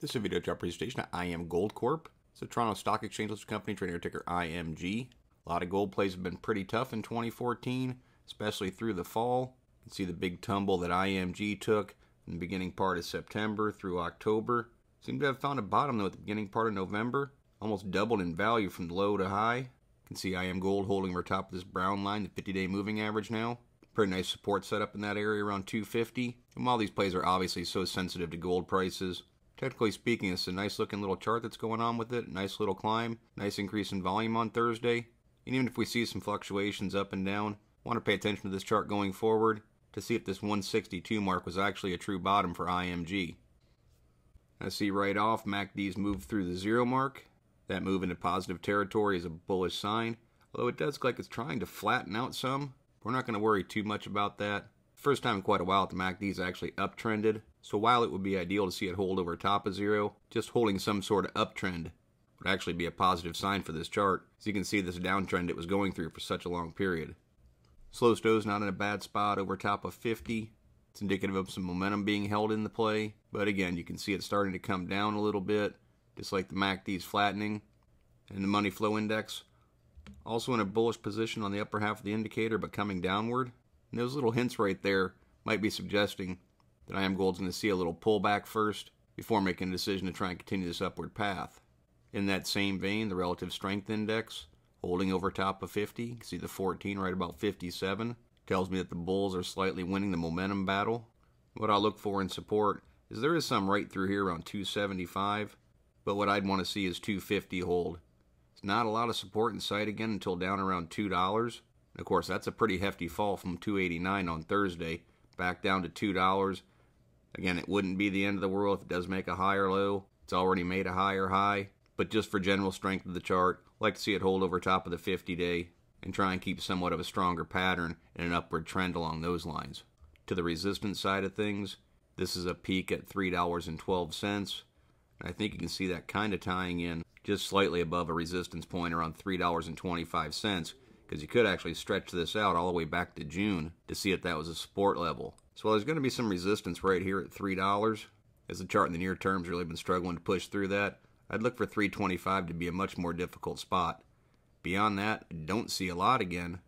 This is a video chart presentation of IAMGold Corp. It's a Toronto Stock Exchange listed company, trading ticker IMG. A lot of gold plays have been pretty tough in 2014, especially through the fall. You can see the big tumble that IMG took in the beginning part of September through October. Seemed to have found a bottom though at the beginning part of November. Almost doubled in value from low to high. You can see IAMGold holding over top of this brown line, the 50-day moving average now. Pretty nice support set up in that area around 250. And while these plays are obviously so sensitive to gold prices, Technically speaking, it's a nice looking little chart that's going on with it. Nice little climb. Nice increase in volume on Thursday. And even if we see some fluctuations up and down, want to pay attention to this chart going forward to see if this 162 mark was actually a true bottom for IMG. I see right off MACD's move through the zero mark. That move into positive territory is a bullish sign, although it does look like it's trying to flatten out some. We're not going to worry too much about that. First time in quite a while that the MACD's actually uptrended. So while it would be ideal to see it hold over top of zero, just holding some sort of uptrend would actually be a positive sign for this chart, as you can see this downtrend it was going through for such a long period. Slow Stow's not in a bad spot over top of 50. It's indicative of some momentum being held in the play, but again, you can see it starting to come down a little bit, just like the MACD's flattening. And the money flow index, also in a bullish position on the upper half of the indicator, but coming downward. And those little hints right there might be suggesting that IAMGold's going to see a little pullback first before making a decision to try and continue this upward path. In that same vein, the relative strength index holding over top of 50, you can see the 14 right about 57, tells me that the bulls are slightly winning the momentum battle. What I look for in support is there is some right through here around 275, but what I'd want to see is 250 hold. It's not a lot of support in sight again until down around $2. Of course, that's a pretty hefty fall from 289 on Thursday back down to $2. Again, it wouldn't be the end of the world if it does make a higher low. It's already made a higher high. But just for general strength of the chart, like to see it hold over top of the 50 day and try and keep somewhat of a stronger pattern and an upward trend along those lines. To the resistance side of things, this is a peak at $3.12. I think you can see that kind of tying in just slightly above a resistance point around $3.25 because you could actually stretch this out all the way back to June to see if that was a support level. So there's going to be some resistance right here at $3. As the chart in the near term has really been struggling to push through that, I'd look for 325 to be a much more difficult spot. Beyond that, don't see a lot again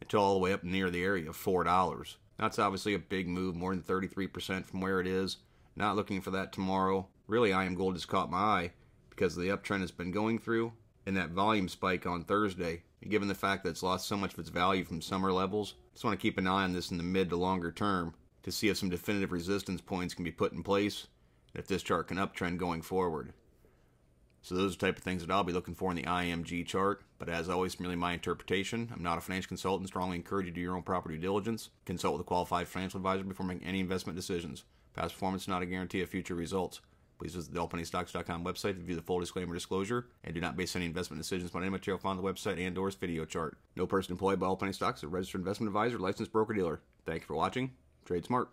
until all the way up near the area of $4. That's obviously a big move, more than 33% from where it is. Not looking for that tomorrow. Really, IAMGold has caught my eye because the uptrend it's been going through and that volume spike on Thursday. Given the fact that it's lost so much of its value from summer levels, just want to keep an eye on this in the mid to longer term to see if some definitive resistance points can be put in place if this chart can uptrend going forward. So those are the type of things that I'll be looking for in the IMG chart. But as always, merely my interpretation. I'm not a financial consultant. Strongly encourage you to do your own proper due diligence. Consult with a qualified financial advisor before making any investment decisions. Past performance is not a guarantee of future results. Please visit the allpennystocks.com website to view the full disclaimer disclosure and do not base any investment decisions on any material found on the website and or video chart. No person employed by All Penny Stocks is a registered investment advisor, licensed broker dealer. Thank you for watching. Trade smart.